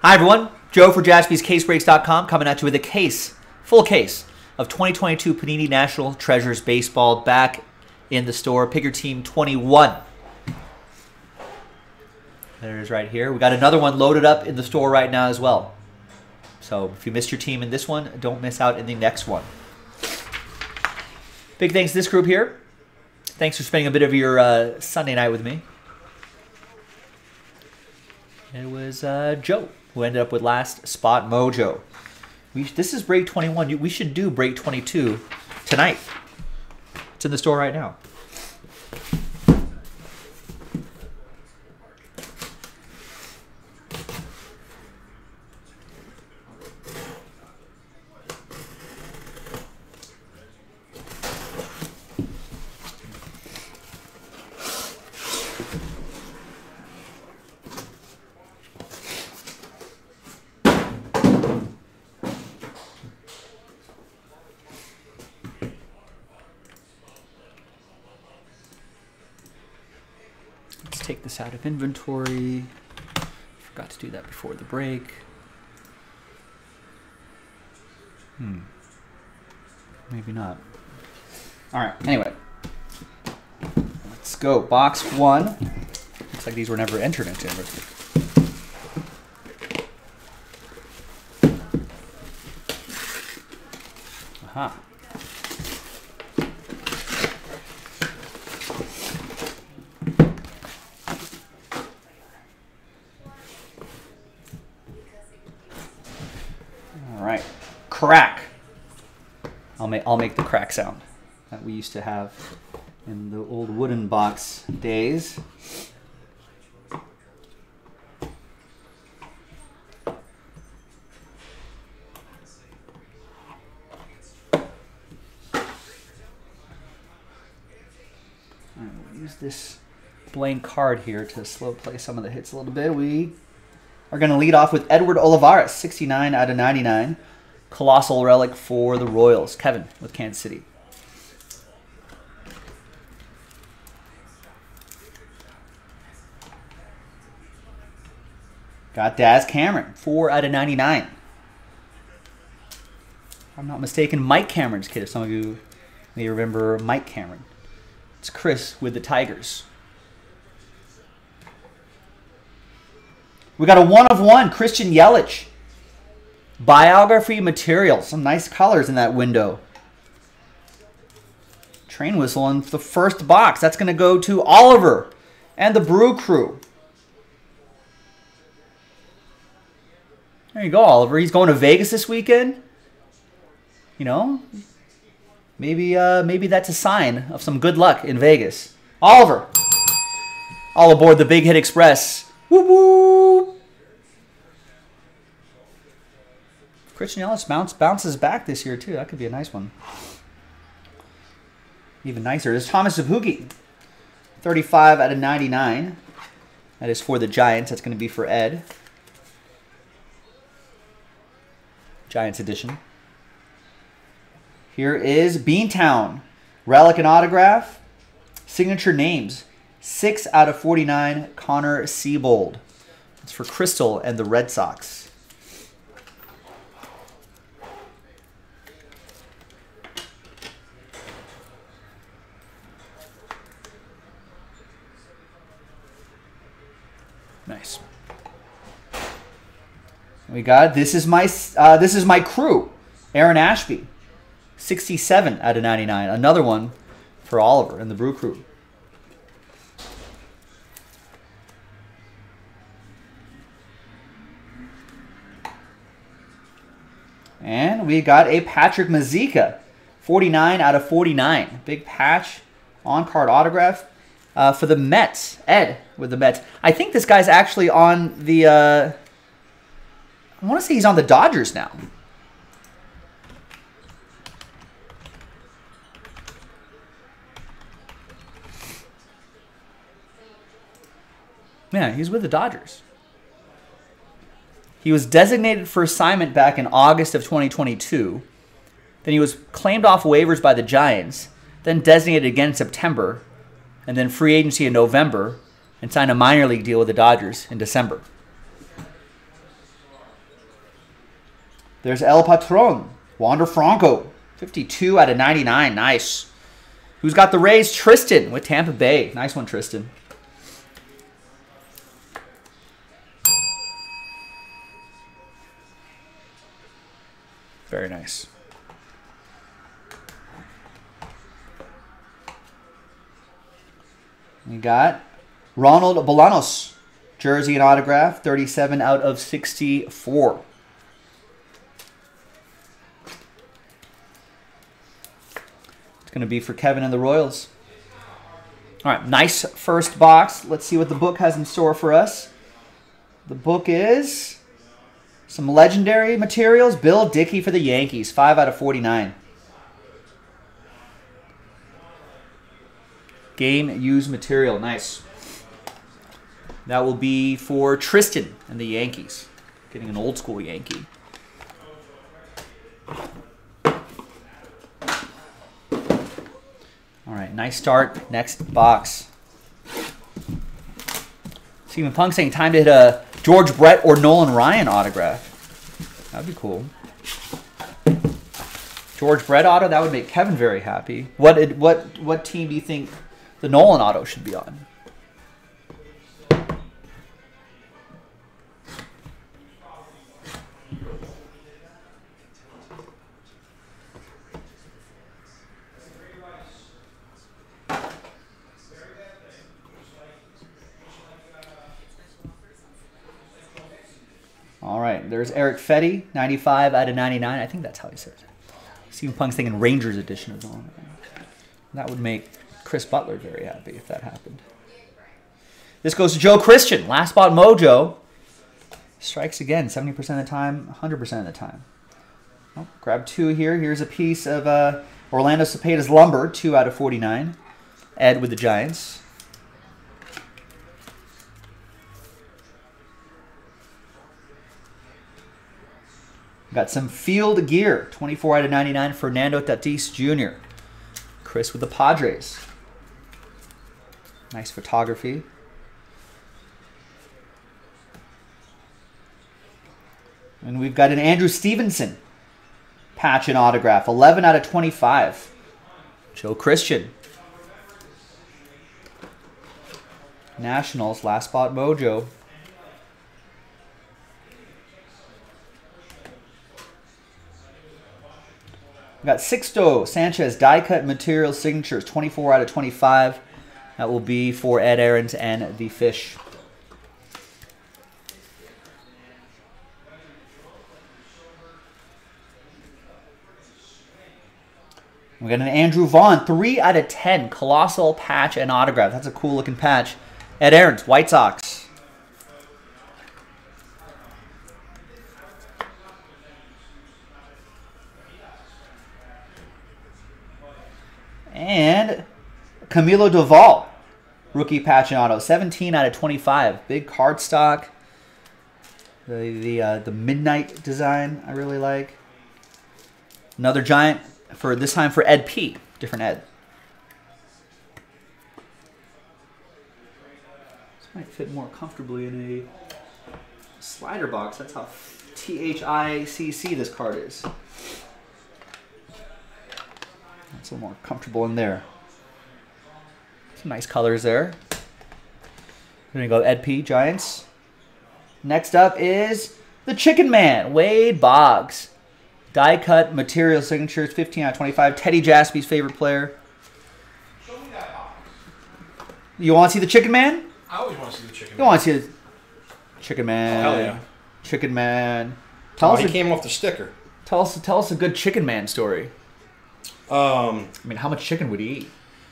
Hi, everyone. Joe for jaspyscasebreaks.com coming at you with a case, full case, of 2022 Panini National Treasures Baseball back in the store. Pick your team 21. There it is right here. We got another one loaded up in the store right now as well. So if you missed your team in this one, don't miss out in the next one. Big thanks to this group here. Thanks for spending a bit of your uh, Sunday night with me. It was uh, Joe who ended up with last spot mojo. We, this is break 21. We should do break 22 tonight. It's in the store right now. Take this out of inventory. Forgot to do that before the break. Hmm. Maybe not. All right. Anyway, let's go. Box one. Looks like these were never entered into inventory. Aha. All right, crack. I'll make I'll make the crack sound that we used to have in the old wooden box days. Use this blank card here to slow play some of the hits a little bit. We are going to lead off with Edward Olivares, 69 out of 99. Colossal relic for the Royals. Kevin with Kansas City. Got Daz Cameron, 4 out of 99. If I'm not mistaken, Mike Cameron's kid. If some of you may remember Mike Cameron. It's Chris with the Tigers. We got a one of one, Christian Yelich. Biography material. Some nice colors in that window. Train whistle in the first box. That's going to go to Oliver and the Brew Crew. There you go, Oliver. He's going to Vegas this weekend. You know, maybe uh, maybe that's a sign of some good luck in Vegas. Oliver, all aboard the Big Hit Express. Woo woo! Christian Yelich bounce, bounces back this year, too. That could be a nice one. Even nicer is Thomas Szapucki. 35 out of 99. That is for the Giants. That's going to be for Ed. Giants edition. Here is Beantown. Relic and autograph. Signature names. 6 out of 49, Connor Seabold. It's for Crystal and the Red Sox. Nice. We got this is my uh, this is my crew, Aaron Ashby, 67 out of 99. Another one for Oliver and the Brew Crew. And we got a Patrick Mazeika, 49 out of 49. Big patch on card autograph uh, for the Mets. Ed with the Mets. I think this guy's actually on the. Uh, I want to say he's on the Dodgers now. Yeah, he's with the Dodgers. He was designated for assignment back in August of 2022. Then he was claimed off waivers by the Giants, then designated again in September, and then free agency in November, and signed a minor league deal with the Dodgers in December. There's El Patron, Wander Franco, 52 out of 99. Nice. Who's got the Rays? Tristan with Tampa Bay. Nice one, Tristan. Very nice. We got Ronald Bolanos, jersey and autograph, 37 out of 64. Going to be for Kevin and the Royals. All right, nice first box. Let's see what the book has in store for us. The book is some legendary materials. Bill Dickey for the Yankees, 5 out of 49. Game used material, nice. That will be for Tristan and the Yankees. Getting an old school Yankee. All right, nice start. Next box. Stephen Punk saying time to hit a George Brett or Nolan Ryan autograph. That'd be cool. George Brett auto, that would make Kevin very happy. What what what team do you think the Nolan auto should be on? All right, there's Eric Fedde, 95 out of 99. I think that's how he says it. Stephen Punk's thinking Rangers edition is on. That would make Chris Butler very happy if that happened. This goes to Joe Christian, last spot mojo. Strikes again, 70% of the time, 100% of the time. Oh, grab two here. Here's a piece of uh, Orlando Cepeda's Lumber, 2 out of 49. Ed with the Giants. Got some field gear. 24 out of 99. Fernando Tatis Jr. Chris with the Padres. Nice photography. And we've got an Andrew Stevenson patch and autograph. 11 out of 25. Joe Christian. Nationals, last spot mojo. We got Sixto Sanchez die cut material signatures, 24 out of 25. That will be for Ed Aarons and the Fish. We got an Andrew Vaughn, 3 out of 10. Colossal patch and autograph. That's a cool looking patch. Ed Aarons, White Sox. And Camilo Doval, rookie patch and auto, 17 out of 25. Big card stock. The the uh, the midnight design I really like. Another giant for this time for Ed P. Different Ed. This might fit more comfortably in a slider box. That's how T H I C C this card is. It's a little more comfortable in there. Some nice colors there. We're going to go Ed P. Giants. Next up is the Chicken Man, Wade Boggs. Die cut material signatures, 15 out of 25. Teddy Jasper's favorite player. You want to see the Chicken Man? I always want to see the chicken. Man. You want to see the Chicken Man? Oh, hell yeah. Chicken Man. Oh, tell Oh, us, he a, came off the sticker. tell us, tell us a good Chicken Man story. Um, I mean, how much chicken would he eat?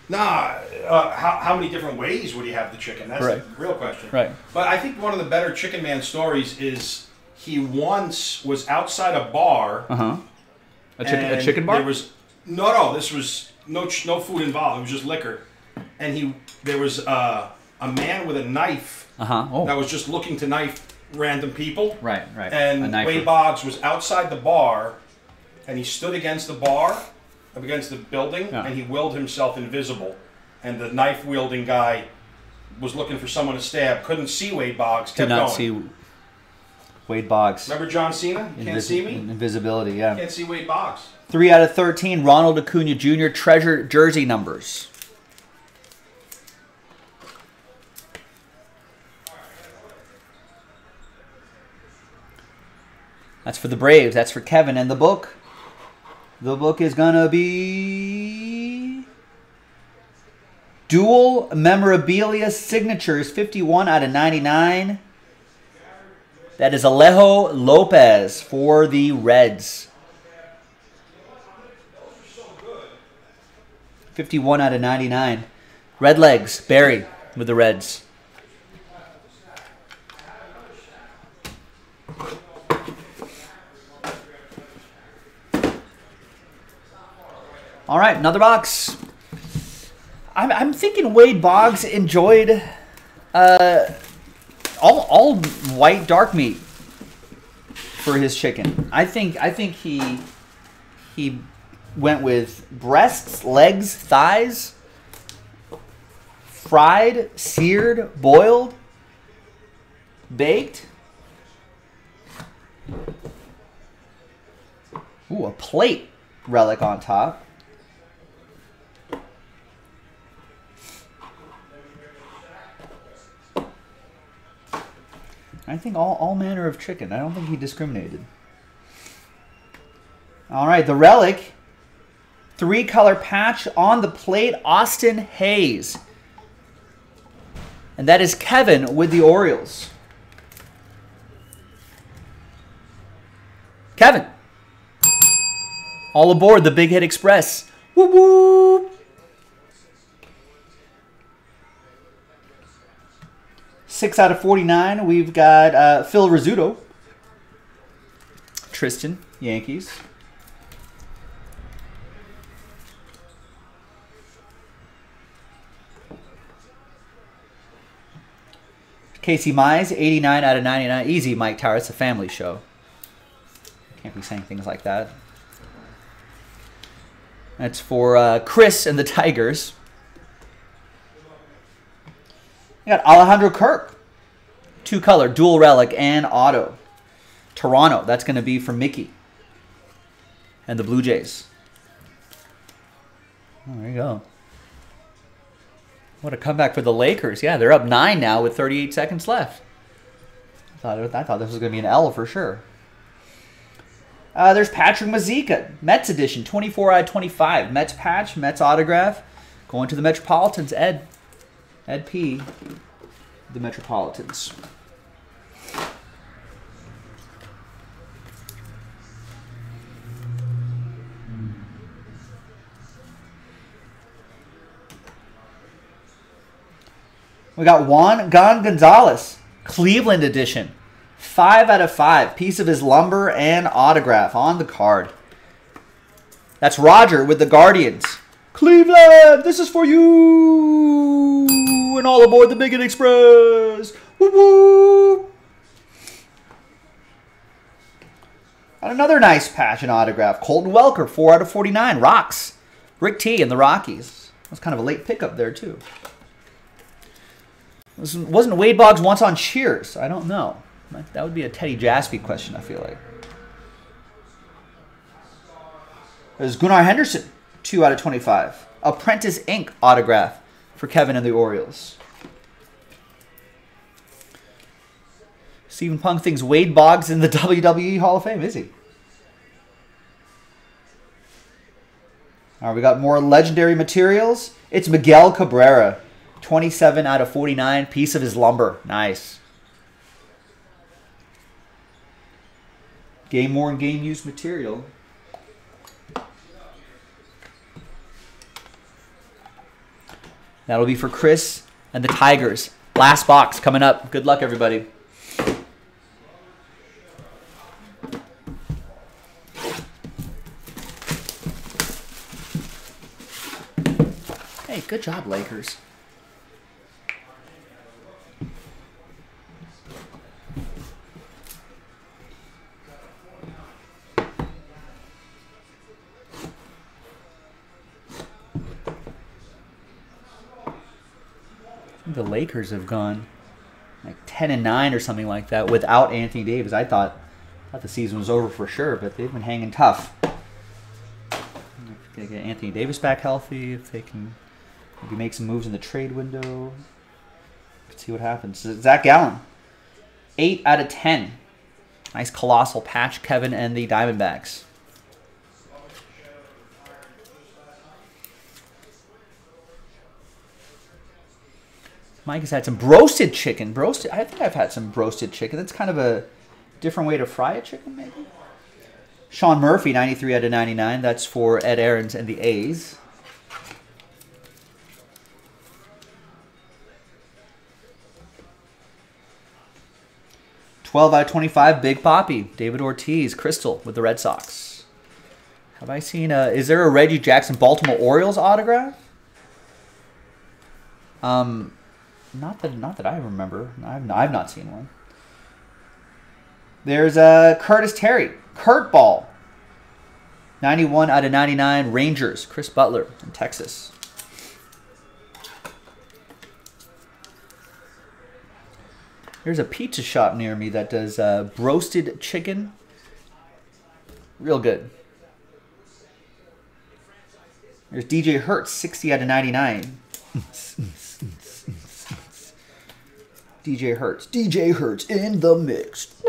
nah, uh, how, how many different ways would he have the chicken? That's Right. the real question. Right. But I think one of the better Chicken Man stories is he once was outside a bar. Uh huh. A chicken, a chicken bar. There was no, no. This was no, ch- no food involved. It was just liquor, and he there was uh, a man with a knife Uh huh. Oh. that was just looking to knife random people. right. Right. And. Wade Boggs was outside the bar, and he stood against the bar, up against the building, Yeah. and he willed himself invisible. And the knife wielding guy was looking for someone to stab, couldn't see Wade Boggs, kept Did not going. see. Wade Boggs. Remember John Cena? Can't Invis- see me. Invisibility, yeah. Can't see Wade Boggs. 3 out of 13, Ronald Acuna Jr. treasure jersey numbers. That's for the Braves. That's for Kevin. And the book? The book is to be Dual Memorabilia Signatures, 51 out of 99. That is Alejo Lopez for the Reds. 51 out of 99. Red Legs, Barry with the Reds. All right, another box. I'm, I'm thinking Wade Boggs enjoyed uh, all, all white dark meat for his chicken. I think I think he he went with breasts, legs, thighs, fried, seared, boiled, baked. Ooh, a plate relic on top. I think all, all manner of chicken. I don't think he discriminated. All right, the relic. Three color patch on the plate, Austin Hays. And that is Kevin with the Orioles. Kevin. All aboard the Big Hit Express. Woo woo. Six out of 49. We've got uh, Phil Rizzuto. Tristan, Yankees. Casey Mize, 89 out of 99. Easy, Mike Tower. It's a family show. Can't be saying things like that. That's for uh, Chris and the Tigers. You got Alejandro Kirk. Two color, dual relic, and auto. Toronto. That's going to be for Mickey. And the Blue Jays. Oh, there you go. What a comeback for the Lakers. Yeah, they're up nine now with 38 seconds left. I thought, I thought this was going to be an L for sure. Uh, there's Patrick Mazeika, Mets edition, 24 out of 25. Mets patch, Mets autograph. Going to the Metropolitans, Ed. Ed P. The Metropolitans. We got Juan Gon Gonzalez, Cleveland edition. Five out of five. Piece of his lumber and autograph on the card. That's Roger with the Guardians. Cleveland, this is for you. And all aboard the Big Hit Express. Woo woo. And another nice patch and autograph. Colton Welker, 4 out of 49. Rocks. Rick T and the Rockies. That was kind of a late pickup there, too. Wasn't Wade Boggs once on Cheers? I don't know. That would be a Teddy Jaspi question, I feel like. There's Gunnar Henderson, 2 out of 25. Apprentice Ink autograph for Kevin and the Orioles. Stephen Punk thinks Wade Boggs in the WWE Hall of Fame. Is he? All right, we got more legendary materials. It's Miguel Cabrera. 27 out of 49. Piece of his lumber. Nice. Game worn, game used material. That'll be for Chris and the Tigers. Last box coming up. Good luck, everybody. Hey, good job, Lakers. Lakers have gone like 10 and 9 or something like that without Anthony Davis. I thought, thought the season was over for sure, but they've been hanging tough. If they get Anthony Davis back healthy, if they can maybe make some moves in the trade window, let's see what happens. Zach Gallen, 8 out of 10. Nice colossal patch, Kevin and the Diamondbacks. Mike has had some broasted chicken. Broasted. I think I've had some broasted chicken. That's kind of a different way to fry a chicken, maybe. Sean Murphy, 93 out of 99. That's for Ed Aarons and the A's. Twelve out of twenty-five. Big Poppy, David Ortiz, Crystal with the Red Sox. Have I seen? A, is there a Reggie Jackson Baltimore Orioles autograph? Um, not that not that I remember. I've I've not seen one. There's uh, Curtis Terry, Kurt Ball. 91 out of 99 Rangers, Chris Butler in Texas. There's a pizza shop near me that does uh, roasted chicken. Real good. There's DJ Herz, 60 out of 99. DJ Herz. DJ Herz in the mix.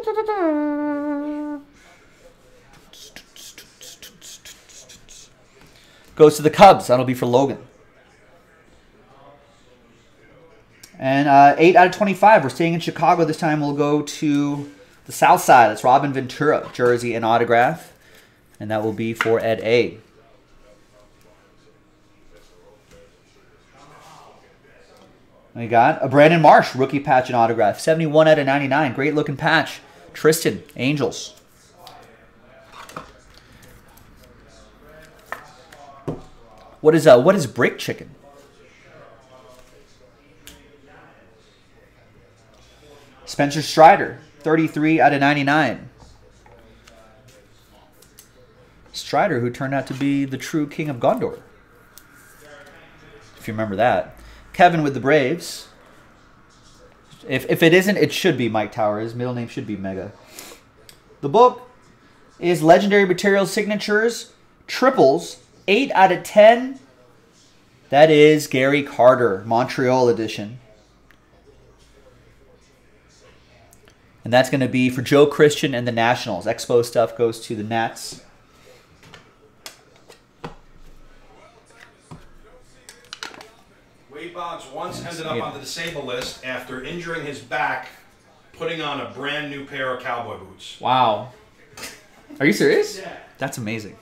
Goes to the Cubs. That'll be for Logan. And uh, 8 out of 25. We're staying in Chicago this time. We'll go to the South Side. That's Robin Ventura, jersey and autograph. And that will be for Ed A. We got a Brandon Marsh rookie patch and autograph. 71 out of 99. Great looking patch. Tristan, Angels. What is uh what is brick chicken? Spencer Strider, 33 out of 99. Strider, who turned out to be the true king of Gondor. If you remember that. Kevin with the Braves. If, if it isn't, it should be Mike Tower. His middle name should be Mega. The book is Legendary Material Signatures, Triples, 8 out of 10. That is Gary Carter, Montreal edition. And that's going to be for Joe Christian and the Nationals. Expo stuff goes to the Nats. Wade Boggs once ended up on the disabled list after injuring his back putting on a brand new pair of cowboy boots. Wow. Are you serious? Yeah. That's amazing.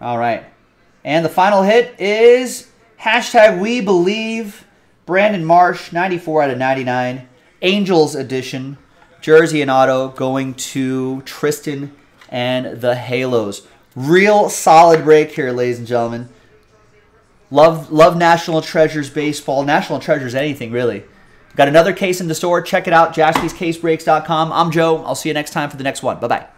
All right. And the final hit is hashtag we believe Brandon Marsh, 94 out of 99. Angels edition. Jersey and auto going to Tristan and the Halos. Real solid break here, ladies and gentlemen. Love love National Treasures baseball. National Treasures anything, really. Got another case in the store. Check it out, jaspyscasebreaks.com. I'm Joe. I'll see you next time for the next one. Bye-bye.